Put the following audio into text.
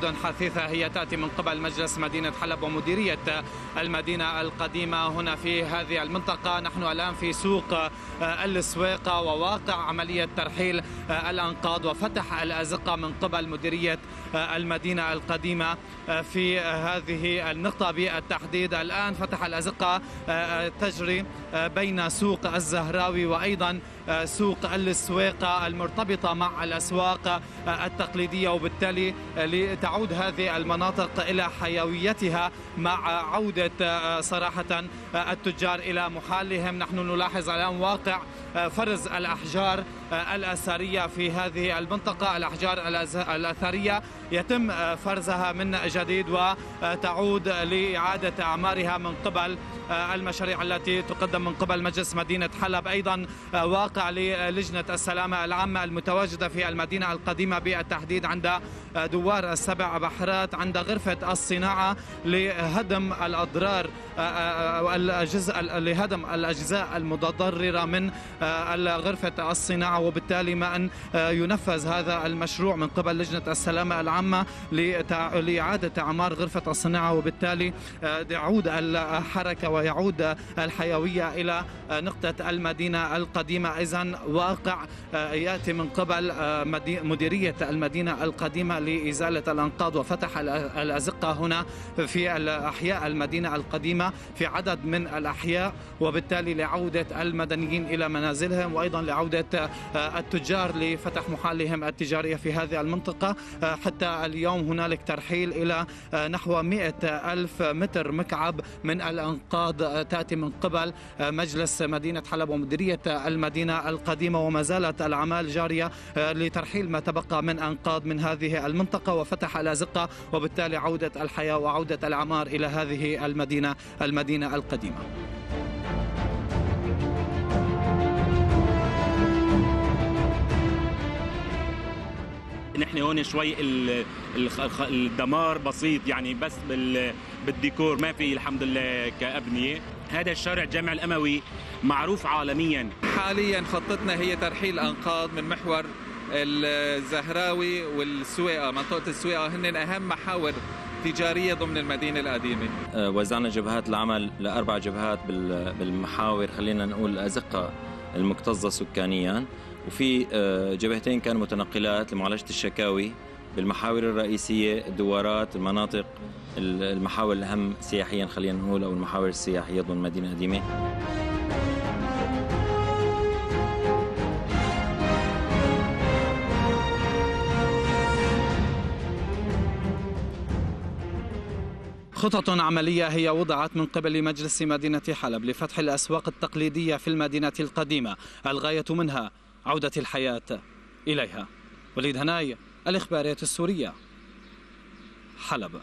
شهود حثيثة هي تأتي من قبل مجلس مدينة حلب ومديرية المدينة القديمة هنا في هذه المنطقة. نحن الآن في سوق السويقة وواقع عملية ترحيل الأنقاض وفتح الأزقة من قبل مديرية المدينة القديمة في هذه النقطة بالتحديد. الآن فتح الأزقة تجري بين سوق الزهراوي وأيضا سوق السويقة المرتبطة مع الأسواق التقليدية وبالتالي لتعود هذه المناطق إلى حيويتها مع عودة صراحة التجار إلى محلهم. نحن نلاحظ الآن واقع فرز الأحجار الأثرية في هذه المنطقة. الأحجار الأثرية يتم فرزها من جديد وتعود لإعادة أعمارها من قبل المشاريع التي تقدم من قبل مجلس مدينة حلب. أيضا واقع للجنة السلامة العامة المتواجدة في المدينة القديمة بالتحديد عند دوار السبع بحرات عند غرفة الصناعة لهدم الأضرار الجزء لهدم الأجزاء المتضررة من غرفة الصناعة وبالتالي ما أن ينفذ هذا المشروع من قبل لجنة السلامة العامة لإعادة أعمار غرفة الصناعة وبالتالي يعود الحركة ويعود الحيوية إلى نقطة المدينة القديمة. إذا واقع يأتي من قبل مديرية المدينة القديمة لإزالة الأنقاض وفتح الأزقة هنا في أحياء المدينة القديمة في عدد من الأحياء وبالتالي لعودة المدنيين إلى منازلهم وأيضا لعودة التجار لفتح محلهم التجارية في هذه المنطقة. حتى اليوم هنالك ترحيل إلى نحو 100 ألف متر مكعب من الأنقاض تأتي من قبل مجلس مدينة حلب ومديرية المدينة القديمة وما زالت الأعمال جارية لترحيل ما تبقى من أنقاض من هذه المنطقة. وفتح الأزقة وبالتالي عودة الحياة وعودة الأعمار إلى هذه المدينة المدينة القديمة. نحن هون شوي الدمار بسيط يعني بس بالديكور. ما في الحمد لله كأبنية. هذا الشارع جامع الأموي معروف عالميا. حاليا خطتنا هي ترحيل أنقاض من محور الزهراوي والسويقة. منطقة السويقة هن أهم محاور تجارية ضمن المدينة القديمة. وزعنا جبهات العمل لأربع جبهات بالمحاور خلينا نقول الأزقة المكتظة سكانيا. وفي جبهتين كانوا متنقلات لمعالجة الشكاوي بالمحاور الرئيسية الدوارات المناطق المحاور الأهم سياحيا خلينا نقول أو المحاور السياحية ضمن المدينة القديمة خطط عملية هي وضعت من قبل مجلس مدينة حلب لفتح الأسواق التقليدية في المدينة القديمة. الغاية منها عودة الحياة إليها. وليد هناي الإخبارية السورية. حلب.